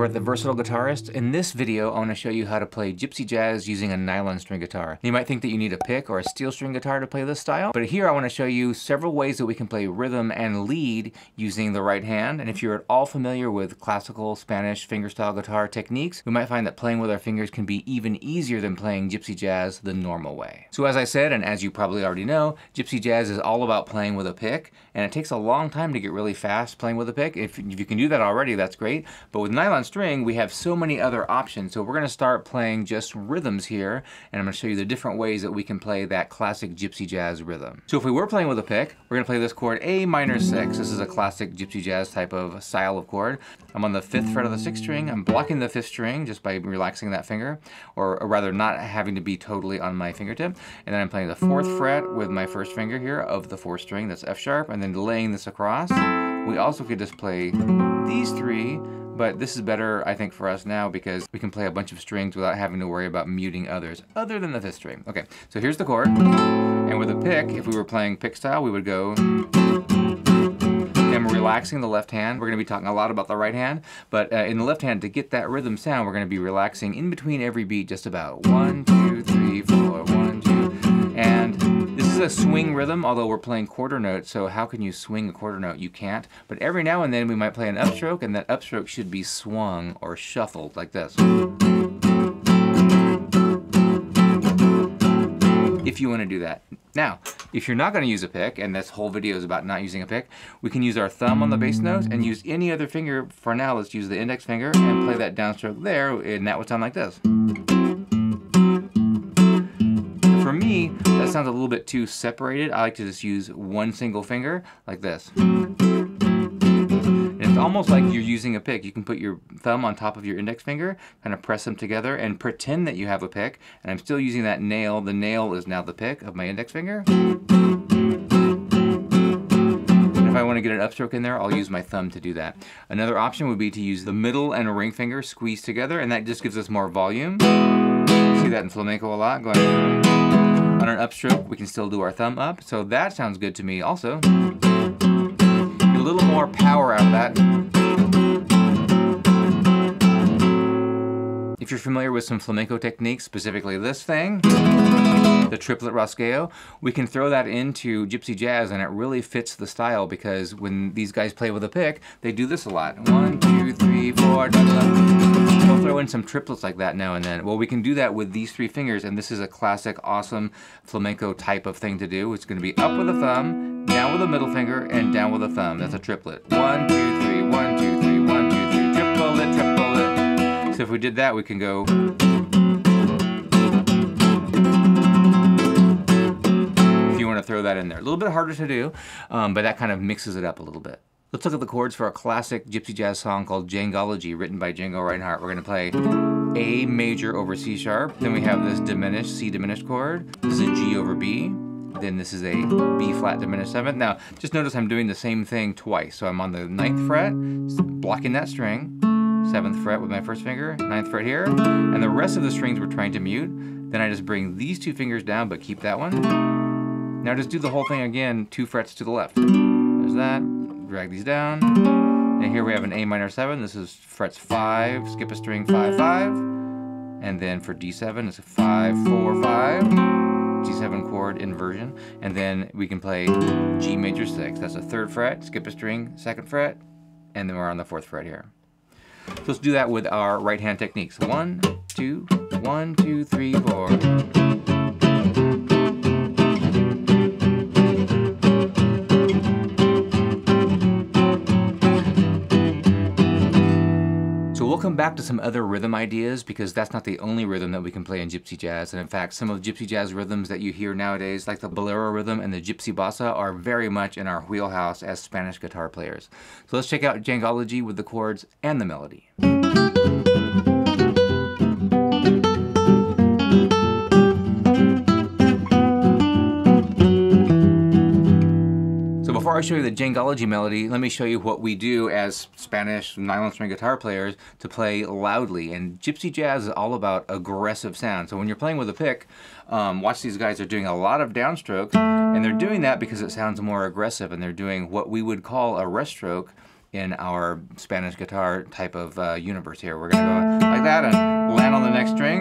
Over at The Versatile Guitarist. In this video, I want to show you how to play gypsy jazz using a nylon string guitar. You might think that you need a pick or a steel string guitar to play this style, but here I want to show you several ways that we can play rhythm and lead using the right hand. And if you're at all familiar with classical Spanish fingerstyle guitar techniques, we might find that playing with our fingers can be even easier than playing gypsy jazz the normal way. So as I said, and as you probably already know, gypsy jazz is all about playing with a pick, and it takes a long time to get really fast playing with a pick. If, if you can do that already, that's great. But with nylon string, we have so many other options. So we're gonna start playing just rhythms here, and I'm gonna show you the different ways that we can play that classic gypsy jazz rhythm. So if we were playing with a pick, we're gonna play this chord A minor six. This is a classic gypsy jazz type of style of chord. I'm on the fifth fret of the sixth string. I'm blocking the fifth string just by relaxing that finger, or, rather not having to be totally on my fingertip. And then I'm playing the fourth fret with my first finger here of the fourth string, that's F sharp, and then laying this across. We also could just play these three, but this is better, I think, for us now because we can play a bunch of strings without having to worry about muting others, other than the fifth string. Okay, so here's the chord. And with a pick, if we were playing pick style, we would go and we're relaxing the left hand. We're going to be talking a lot about the right hand, but uh, in the left hand, to get that rhythm sound, we're going to be relaxing in between every beat just about. One, two, a swing rhythm, although we're playing quarter notes, so how can you swing a quarter note? You can't. But every now and then we might play an upstroke, and that upstroke should be swung or shuffled like this. If you want to do that. Now, if you're not going to use a pick, and this whole video is about not using a pick, we can use our thumb on the bass note and use any other finger. For now, let's use the index finger and play that downstroke there, and that would sound like this. Me, that sounds a little bit too separated. I like to just use one single finger, like this. It's almost like you're using a pick. You can put your thumb on top of your index finger, kind of press them together, and pretend that you have a pick. And I'm still using that nail. The nail is now the pick of my index finger. And if I want to get an upstroke in there, I'll use my thumb to do that. Another option would be to use the middle and ring finger squeezed together, and that just gives us more volume. See that in flamenco a lot, going an upstroke, we can still do our thumb up. So that sounds good to me also a little more power out of that. If you're familiar with some flamenco techniques, specifically this thing, the triplet rasgueo, we can throw that into gypsy jazz and it really fits the style because when these guys play with a pick, they do this a lot. One, two, three, four, da, da, da. Throw in some triplets like that now and then. Well, we can do that with these three fingers and this is a classic, awesome flamenco type of thing to do. It's gonna be up with a thumb, down with a middle finger, and down with a thumb. That's a triplet. One, two, three, one, two, three, one, two, three, triple it, triple it. So if we did that, we can go If you want to throw that in there. A little bit harder to do, um, but that kind of mixes it up a little bit. Let's look at the chords for a classic gypsy jazz song called Djangology, written by Django Reinhardt. We're going to play A major over C sharp. Then we have this diminished C diminished chord. This is a G over B. Then this is a B flat diminished seventh. Now, just notice I'm doing the same thing twice. So I'm on the ninth fret, blocking that string, seventh fret with my first finger, ninth fret here, and the rest of the strings we're trying to mute. Then I just bring these two fingers down, but keep that one. Now just do the whole thing again, two frets to the left. There's that, drag these down. And here we have an A minor 7, this is frets 5, skip a string 5, 5. And then for D7, it's a 5, 4, 5. G7 chord inversion. And then we can play G major 6. That's a third fret, skip a string, second fret, and then we're on the fourth fret here. So let's do that with our right hand techniques. One, two, one, two, three, four. Come back to some other rhythm ideas because that's not the only rhythm that we can play in gypsy jazz. And in fact, some of gypsy jazz rhythms that you hear nowadays, like the bolero rhythm and the gypsy bossa, are very much in our wheelhouse as Spanish guitar players. So let's check out Djangology with the chords and the melody. I show you the Djangology melody, let me show you what we do as Spanish nylon string guitar players to play loudly. And gypsy jazz is all about aggressive sound. So when you're playing with a pick, um, watch these guys are doing a lot of downstrokes, and they're doing that because it sounds more aggressive, and they're doing what we would call a rest stroke in our Spanish guitar type of uh, universe here. We're gonna go like that and land on the next string.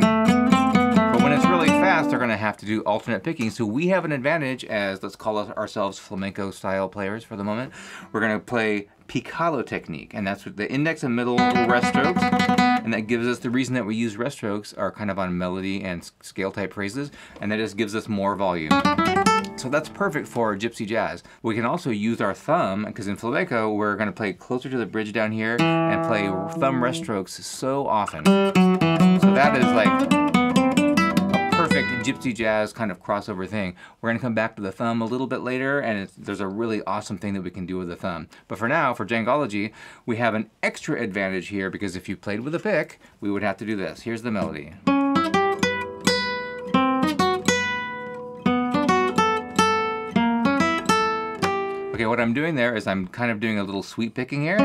It's really fast, they're gonna have to do alternate picking. So we have an advantage as, let's call ourselves flamenco style players for the moment. We're gonna play picado technique, and that's with the index and middle rest strokes. And that gives us, the reason that we use rest strokes are kind of on melody and scale type phrases, and that just gives us more volume. So that's perfect for gypsy jazz. We can also use our thumb, because in flamenco, we're gonna play closer to the bridge down here and play thumb rest strokes so often. So that is like gypsy jazz kind of crossover thing. We're gonna come back to the thumb a little bit later, and there's a really awesome thing that we can do with the thumb. But for now, for Djangology, we have an extra advantage here, because if you played with a pick, we would have to do this. Here's the melody. Okay, what I'm doing there is I'm kind of doing a little sweep picking here.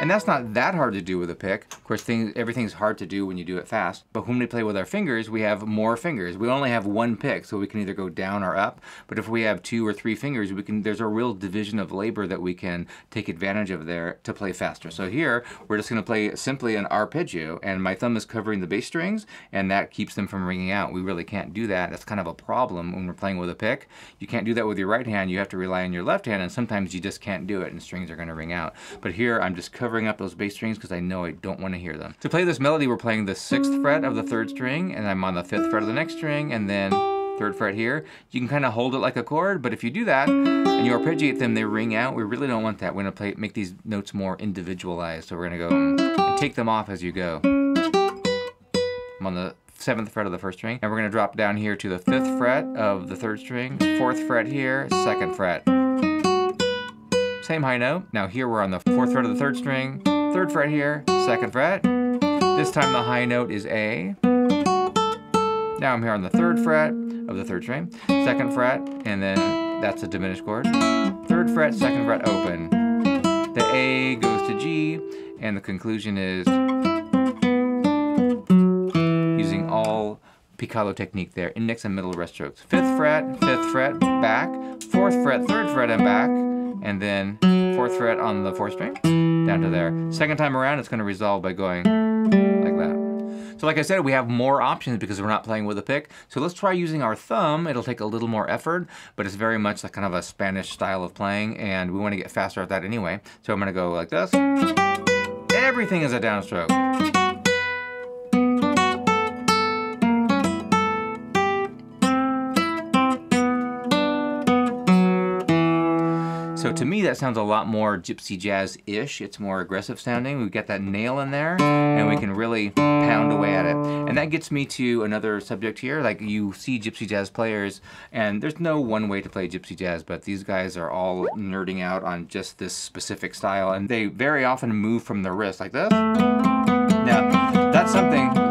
And that's not that hard to do with a pick. Of course, things, everything's hard to do when you do it fast. But when we play with our fingers, we have more fingers. We only have one pick, so we can either go down or up. But if we have two or three fingers, we can. there's a real division of labor that we can take advantage of there to play faster. So here, we're just gonna play simply an arpeggio, and my thumb is covering the bass strings, and that keeps them from ringing out. We really can't do that. That's kind of a problem when we're playing with a pick. You can't do that with your right hand. You have to rely on your left hand, and sometimes you just can't do it, and strings are gonna ring out. But here, I'm just covering up those bass strings because I know I don't want to hear them. To play this melody, we're playing the sixth fret of the third string, and I'm on the fifth fret of the next string, and then third fret here. You can kind of hold it like a chord, but if you do that and you arpeggiate them, they ring out. We really don't want that. We're gonna play, make these notes more individualized. So we're gonna go and take them off as you go. I'm on the seventh fret of the first string, and we're gonna drop down here to the fifth fret of the third string, fourth fret here, second fret. Same high note. Now here we're on the fourth fret of the third string, third fret here, second fret. This time the high note is A. Now I'm here on the third fret of the third string, second fret, and then that's a diminished chord. Third fret, second fret open. The A goes to G, and the conclusion is using all picado technique there, index and middle rest strokes. Fifth fret, fifth fret, back, fourth fret, third fret, and back, and then fourth fret on the fourth string, down to there. Second time around, it's gonna resolve by going like that. So like I said, we have more options because we're not playing with a pick. So let's try using our thumb. It'll take a little more effort, but it's very much like kind of a Spanish style of playing, and we wanna get faster at that anyway. So I'm gonna go like this. Everything is a downstroke. So to mm. me, that sounds a lot more gypsy jazz-ish. It's more aggressive sounding. We've got that nail in there, and we can really pound away at it. And that gets me to another subject here. Like you see gypsy jazz players, and there's no one way to play gypsy jazz, but these guys are all nerding out on just this specific style, and they very often move from the wrist like this. Now, that's something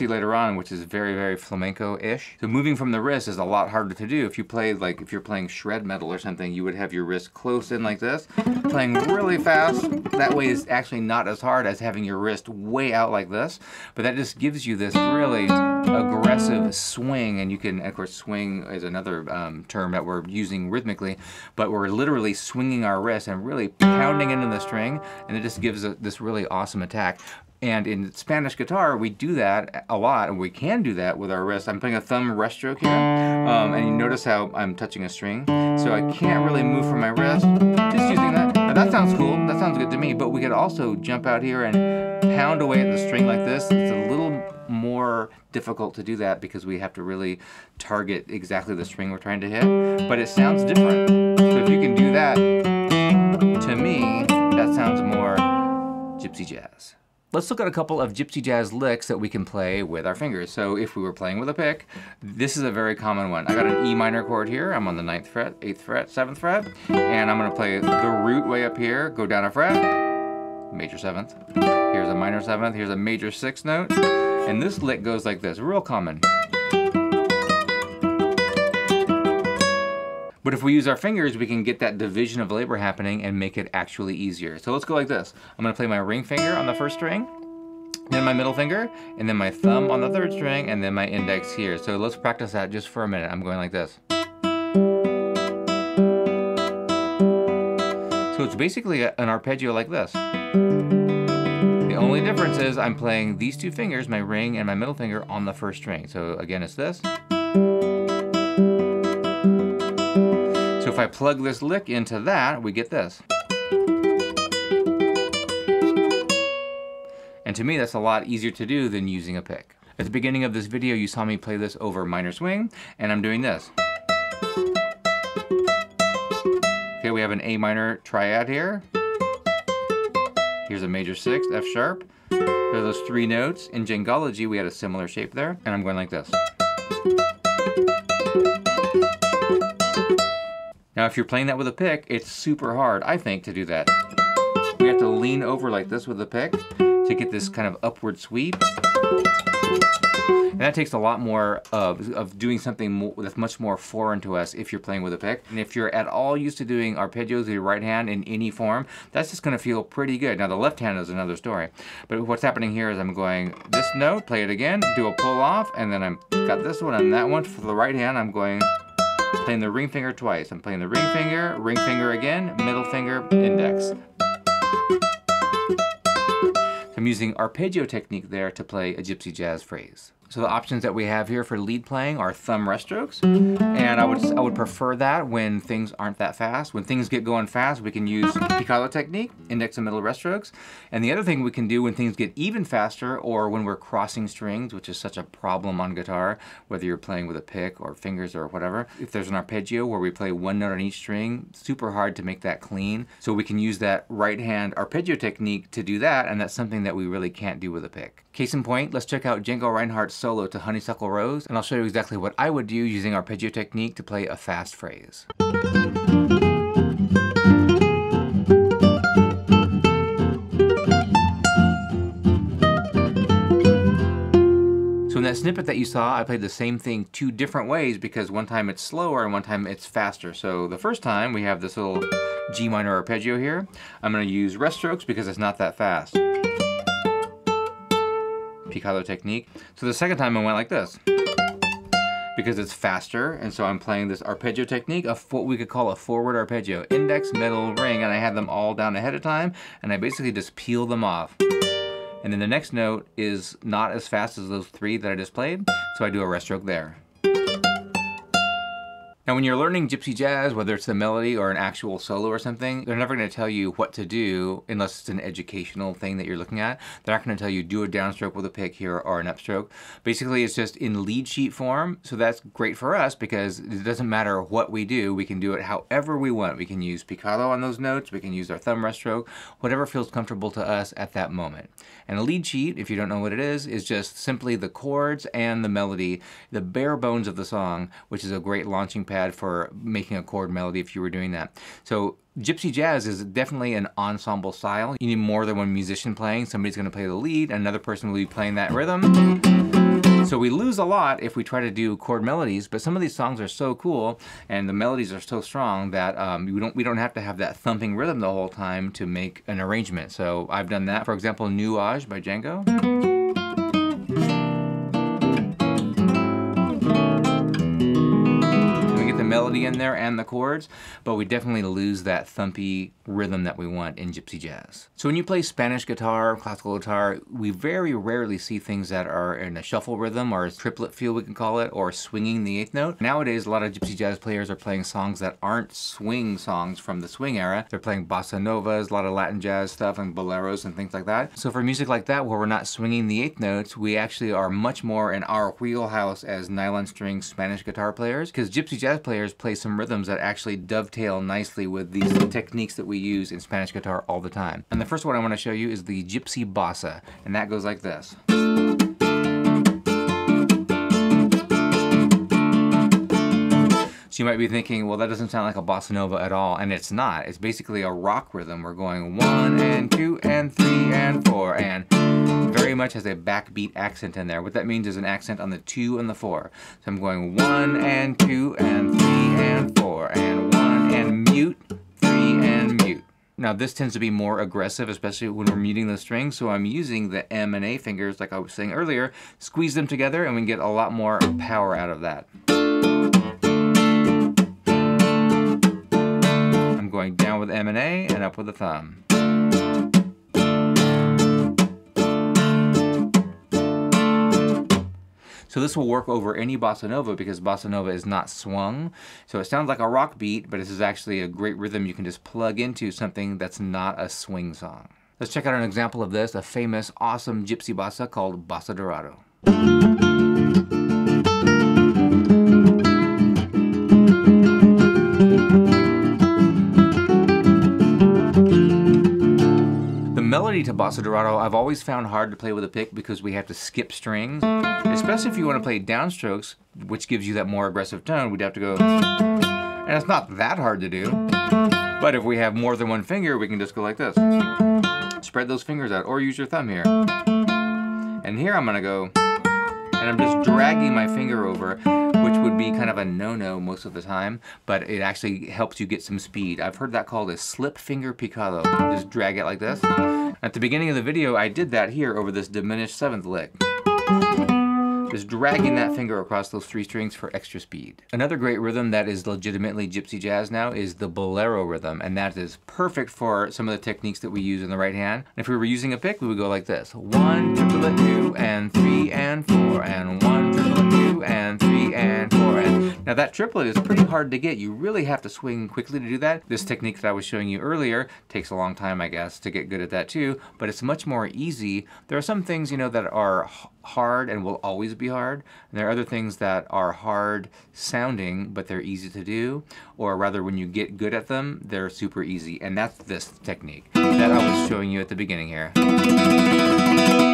see later on, which is very, very flamenco-ish. So moving from the wrist is a lot harder to do. If you play, like, if you're playing shred metal or something, you would have your wrist close in like this. Playing really fast, that way is actually not as hard as having your wrist way out like this. But that just gives you this really aggressive swing, and you can, of course, swing is another um, term that we're using rhythmically, but we're literally swinging our wrist and really pounding into the string, and it just gives a, this really awesome attack. And in Spanish guitar, we do that a lot, and we can do that with our wrist. I'm playing a thumb rest stroke here, um, and you notice how I'm touching a string. So I can't really move from my wrist, just using that. Now that sounds cool, that sounds good to me, but we could also jump out here and pound away at the string like this. It's a little difficult to do that because we have to really target exactly the string we're trying to hit, but it sounds different. So if you can do that, to me, that sounds more gypsy jazz. Let's look at a couple of gypsy jazz licks that we can play with our fingers. So if we were playing with a pick, this is a very common one. I got an E minor chord here. I'm on the ninth fret, eighth fret, seventh fret, and I'm gonna play the root way up here, go down a fret, major seventh. Here's a minor seventh, here's a major sixth note, and this lick goes like this, real common. But if we use our fingers, we can get that division of labor happening and make it actually easier. So let's go like this. I'm gonna play my ring finger on the first string, then my middle finger, and then my thumb on the third string, and then my index here. So let's practice that just for a minute. I'm going like this. So it's basically an arpeggio like this. The only mm. difference is I'm playing these two fingers, my ring and my middle finger, on the first string. So again, it's this. So if I plug this lick into that, we get this. And to me, that's a lot easier to do than using a pick. At the beginning of this video, you saw me play this over minor swing, and I'm doing this. Okay, we have an A minor triad here. Here's a major sixth, F sharp. There are those three notes. In Djangology, we had a similar shape there, and I'm going like this. Now, if you're playing that with a pick, it's super hard, I think, to do that. We have to lean over like this with the pick to get this kind of upward sweep. And that takes a lot more of, of doing something that's much more foreign to us if you're playing with a pick. And if you're at all used to doing arpeggios with your right hand in any form, that's just gonna feel pretty good. Now the left hand is another story. But what's happening here is I'm going this note, play it again, do a pull off, and then I'm got this one and that one. For the right hand, I'm going playing the ring finger twice. I'm playing the ring finger, ring finger again, middle finger, index. I'm using arpeggio technique there to play a gypsy jazz phrase. So the options that we have here for lead playing are thumb rest strokes. And I would, I would prefer that when things aren't that fast. When things get going fast, we can use picado technique, index and middle rest strokes. And the other thing we can do when things get even faster or when we're crossing strings, which is such a problem on guitar, whether you're playing with a pick or fingers or whatever. If there's an arpeggio where we play one note on each string, super hard to make that clean. So we can use that right hand arpeggio technique to do that. And that's something that we really can't do with a pick. Case in point, let's check out Django Reinhardt's solo to Honeysuckle Rose, and I'll show you exactly what I would do using arpeggio technique to play a fast phrase. So in that snippet that you saw, I played the same thing two different ways because one time it's slower and one time it's faster. So the first time we have this little G minor arpeggio here. I'm going to use rest strokes because it's not that fast. Picado technique. So the second time I went like this. Because it's faster and so I'm playing this arpeggio technique of what we could call a forward arpeggio index middle ring and I had them all down ahead of time and I basically just peel them off. And then the next note is not as fast as those three that I just played so I do a rest stroke there now when you're learning gypsy jazz, whether it's the melody or an actual solo or something, they're never going to tell you what to do unless it's an educational thing that you're looking at. They're not going to tell you do a downstroke with a pick here or an upstroke. Basically it's just in lead sheet form, so that's great for us because it doesn't matter what we do, we can do it however we want. We can use picado on those notes, we can use our thumb rest stroke, whatever feels comfortable to us at that moment. And a lead sheet, if you don't know what it is, is just simply the chords and the melody, the bare bones of the song, which is a great launching pad for making a chord melody if you were doing that. So Gypsy jazz is definitely an ensemble style. You need more than one musician playing. Somebody's gonna play the lead, another person will be playing that rhythm. So we lose a lot if we try to do chord melodies, but some of these songs are so cool and the melodies are so strong that um, we, don't, we don't have to have that thumping rhythm the whole time to make an arrangement. So I've done that. For example, Nuages by Django. Melody in mm-hmm. there and the chords, but we definitely lose that thumpy rhythm that we want in gypsy jazz. So when you play Spanish guitar, classical guitar, we very rarely see things that are in a shuffle rhythm or a triplet feel we can call it, or swinging the eighth note. Nowadays, a lot of gypsy jazz players are playing songs that aren't swing songs from the swing era. They're playing bossa novas, a lot of Latin jazz stuff and boleros and things like that. So for music like that, where we're not swinging the eighth notes, we actually are much more in our wheelhouse as nylon string Spanish guitar players, because gypsy jazz players play some rhythms that actually dovetail nicely with these techniques that we use in Spanish guitar all the time. And the first one I want to show you is the Gypsy Bossa, and that goes like this. So you might be thinking, well, that doesn't sound like a bossa nova at all, and it's not. It's basically a rock rhythm. We're going one and two and three and four, and very much has a backbeat accent in there. What that means is an accent on the two and the four. So I'm going one and two and three and four, and one and mute, three and mute. now this tends to be more aggressive, especially when we're muting the strings, so I'm using the M and A fingers, like I was saying earlier, squeeze them together and we can get a lot more power out of that. Going down with M and A and up with the thumb. So this will work over any bossa nova because bossa nova is not swung. So it sounds like a rock beat, but this is actually a great rhythm you can just plug into something that's not a swing song. Let's check out an example of this, a famous, awesome gypsy bossa called Bossa Dorado. Melody to Bossa Dorado I've always found hard to play with a pick because we have to skip strings, especially if you want to play downstrokes, which gives you that more aggressive tone, we'd have to go, and it's not that hard to do, but if we have more than one finger, we can just go like this. Spread those fingers out, or use your thumb here. And here I'm gonna go, and I'm just dragging my finger over, which would be kind mm. of a no-no most of the time, but it actually helps you get some speed. I've heard that called a slip finger picado. Just drag it like this. At the beginning of the video, I did that here over this diminished seventh lick. Just dragging that finger across those three strings for extra speed. Another great rhythm that is legitimately gypsy jazz now is the bolero rhythm, and that is perfect for some of the techniques that we use in the right hand. if we were using a pick, we would go like this. One, triplet, two, and three, and four, and one, triplet, two, and three, and and... Now that triplet is pretty hard to get. You really have to swing quickly to do that. This technique that I was showing you earlier takes a long time, I guess, to get good at that too, but it's much more easy. There are some things, you know, that are hard and will always be hard. And there are other things that are hard sounding, but they're easy to do. Or rather, when you get good at them, they're super easy. And that's this technique that I was showing you at the beginning here.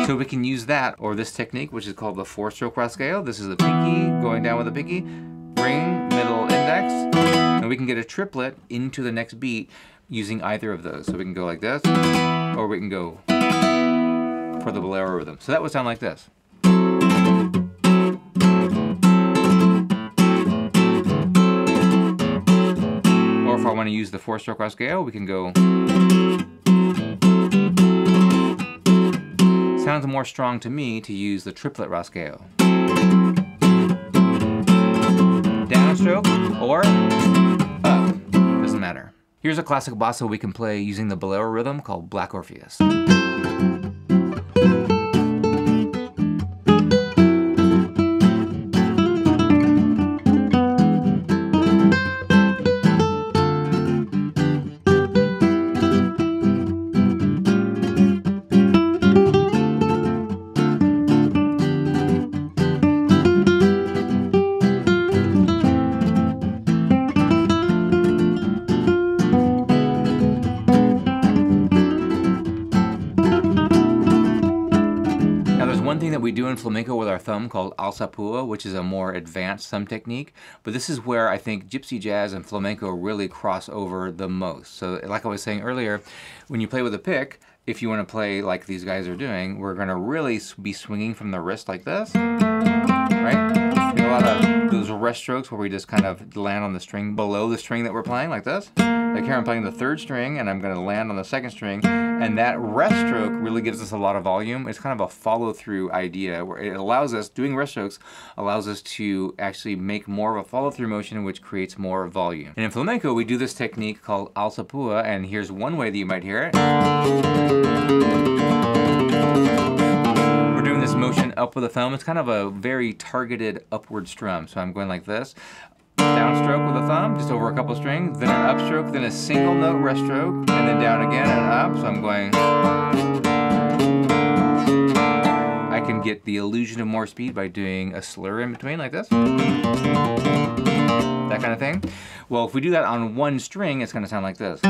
So we can use that, or this technique, which is called the four-stroke rasgueo. This is the pinky going down with the pinky, ring, middle, index, and we can get a triplet into the next beat using either of those. So we can go like this, or we can go for the bolero rhythm. So that would sound like this. Or if I want to use the four-stroke rasgueo, we can go... Sounds more strong to me to use the triplet rasgueo. Downstroke or up, doesn't matter. Here's a classic bossa we can play using the bolero rhythm called Black Orpheus. Flamenco with our thumb called alzapua, which is a more advanced thumb technique. But this is where I think gypsy jazz and flamenco really cross over the most. So like I was saying earlier, when you play with a pick, if you want to play like these guys are doing, we're going to really be swinging from the wrist like this, right? Those rest strokes where we just kind of land on the string below the string that we're playing like this. Like here I'm playing the third string and I'm going to land on the second string and that rest stroke really gives us a lot of volume. It's kind of a follow through idea where it allows us, doing rest strokes allows us to actually make more of a follow through motion which creates more volume. And in flamenco we do this technique called alzapua and here's one way that you might hear it motion up with the thumb. It's kind of a very targeted upward strum. So I'm going like this. Downstroke with the thumb, just over a couple strings, then an upstroke, then a single note rest stroke, and then down again and up. So I'm going... I can get the illusion of more speed by doing a slur in between like this. That kind of thing. Well, if we do that on one string, it's going to sound like this.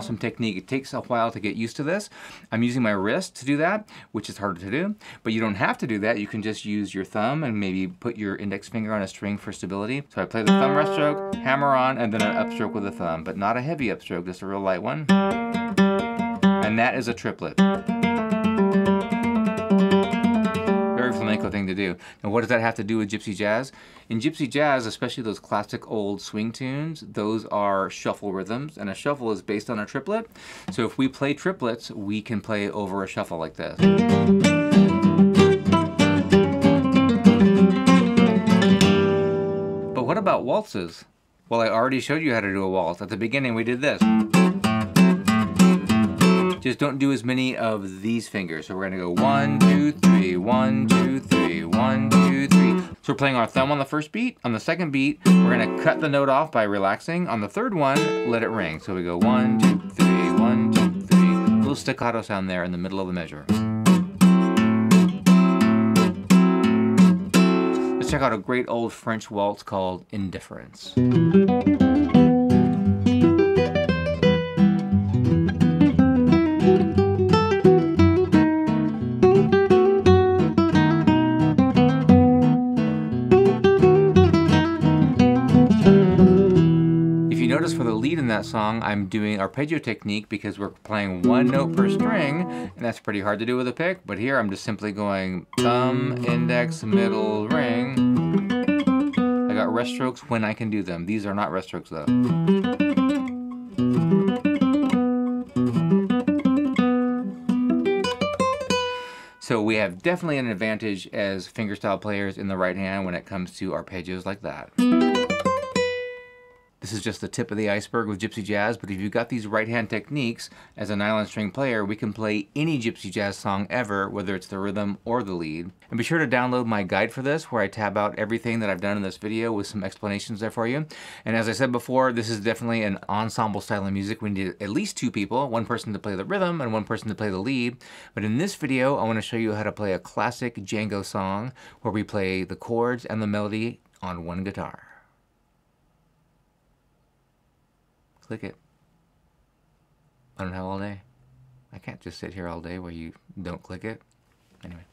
Awesome technique. It takes a while to get used to this. I'm using my wrist to do that, which is harder to do, but you don't have to do that. You can just use your thumb and maybe put your index finger on a string for stability. So I play the thumb rest stroke, hammer on, and then an upstroke with the thumb, but not a heavy upstroke, just a real light one. And that is a triplet. Thing to do. And what does that have to do with gypsy jazz? In gypsy jazz, especially those classic old swing tunes, those are shuffle rhythms, and a shuffle is based on a triplet. So if we play triplets, we can play over a shuffle like this. But what about waltzes? Well, I already showed you how to do a waltz. At the beginning, we did this. Just don't do as many of these fingers. So we're gonna go one, two, three, one, two, one, two, three. So we're playing our thumb on the first beat. On the second beat, we're gonna cut the note off by relaxing. On the third one, let it ring. So we go one, two, three, one, two, three. A little staccato sound there in the middle of the measure. Let's check out a great old French waltz called Indifference. That song, I'm doing arpeggio technique because we're playing one note per string, and that's pretty hard to do with a pick, but here I'm just simply going thumb, index, middle, ring. I got rest strokes when I can do them. These are not rest strokes though. So we have definitely an advantage as fingerstyle players in the right hand when it comes to arpeggios like that. This is just the tip of the iceberg with Gypsy Jazz, but if you've got these right-hand techniques, as a nylon string player, we can play any Gypsy Jazz song ever, whether it's the rhythm or the lead. And be sure to download my guide for this, where I tab out everything that I've done in this video with some explanations there for you. And as I said before, this is definitely an ensemble style of music. We need at least two people, one person to play the rhythm and one person to play the lead. But in this video, I want to show you how to play a classic Django song, where we play the chords and the melody on one guitar. Click it. I don't have all day. I can't just sit here all day where you don't click it. Anyway.